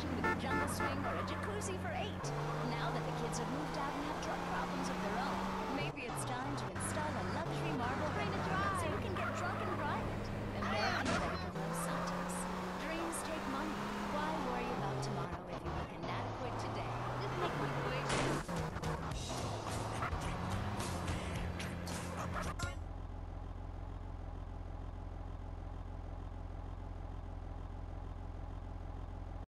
vacation with a jungle swing or a jacuzzi for eight. Now that the kids have moved out